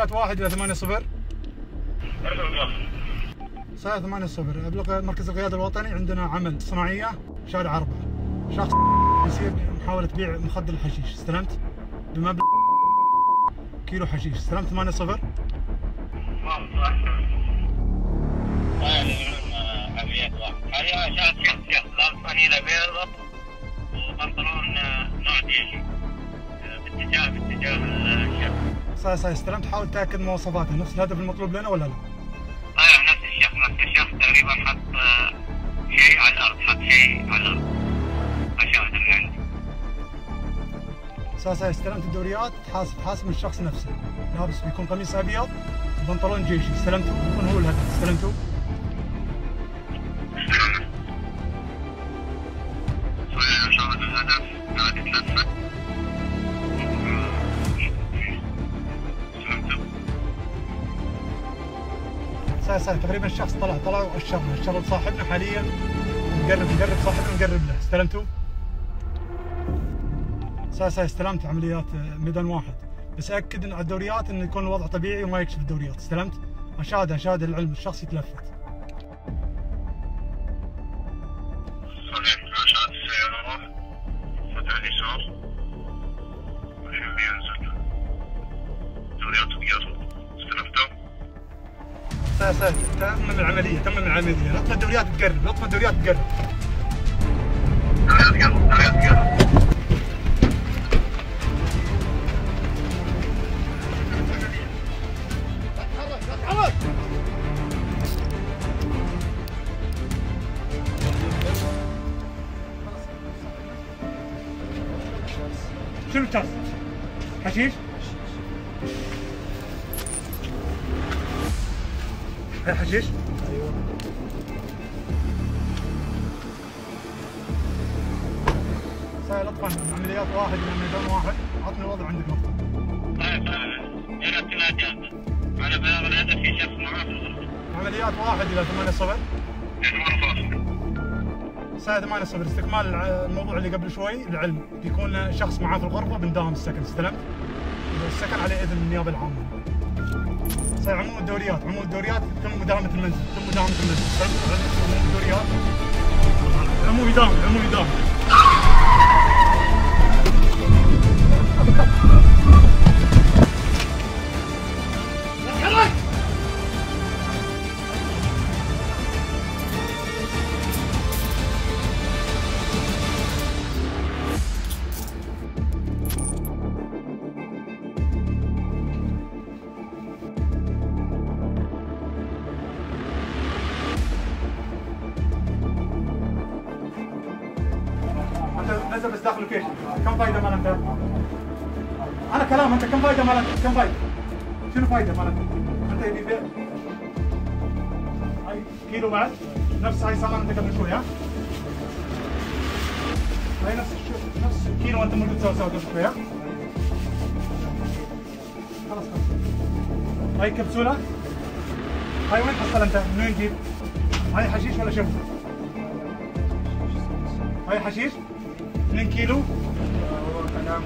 عمليات واحد إلى ثمانية صفر. ساعة ثمانية صفر. أبلغ مركز القيادة الوطني. عندنا عمل صناعية شارع أربعة شخص يصير محاولة بيع مخدر الحشيش. استلمت؟ بمبلغ كيلو حشيش. استلمت؟ ثمانية صفر. وبنطلون نوع ديجي باتجاه باتجاه ساعة ساعة استلمت حاول تأكد مواصفاته. نفس الهدف المطلوب لنا ولا لا؟ أيوه نفس الشيخ نفس الشيخ تقريبا حط آه، شيء على الأرض حط شيء على الأرض. اشاهد اللي عندي. ساعة ساعة استلمت الدوريات تحاسب تحاسب من الشخص نفسه. لابس بيكون قميص أبيض وبنطلون جيشي استلمته بيكون هو الهدف. استلمته اشاهد الهدف. قاعد يتلفت ساعة تقريبا الشخص طلع طلع وأشرنا أشر صاحبنا حاليا. نقرب نقرب صاحبنا نقرب له استلمته ساعة ساعة استلمت عمليات ميدان واحد. بس أكد إن على الدوريات إنه يكون الوضع طبيعي وما يكشف الدوريات. استلمت؟ أشاهد أشاهد العلم. الشخص يتلفت. صحيح اشاهد السيارة. فتح اليسار والحين بينزل تمم العملية تمم العملية لطف الدوريات تقرب لطف الدوريات تقرب شنو التاس؟ حشيش؟ هاي حشيش؟ أيوه. ساعة لطفا عمليات واحد من ميدان واحد. عطني الوضع عندك لطفا طيب إلى التناديات على بلاغ الهدف في شخص معاه. في الغرفة عمليات واحد إلى ثمانية صفر عنوان فاصل ساعة ثمانية صفر استكمال الموضوع اللي قبل شوي العلم. بيكون شخص معاه في الغرفة بنداهم السكن استلمت؟ السكن على إذن النيابة العامة. عموم الدوريات عموم الدوريات تم مداهمة المنزل تم مداهمة المنزل عموم الدوريات عموم يداهم عموم يداهم نزل بس داخل location كم فايدة مال انت؟ أنا كلام أنت كم فايدة مال انت؟ كم فايدة؟ شنو فايدة مال أنت؟ يبي بيع هاي كيلو بعد نفس هاي سامان أنت قبل شوي ها؟ هاي نفس نفس الكيلو أنت موجود تسوي سوا قبل شوي ها؟ خلاص خلاص هاي كبسولة هاي وين حصل أنت؟ من وين تجيب؟ هاي حشيش ولا شو؟ هاي حشيش 2 كيلو هو كلام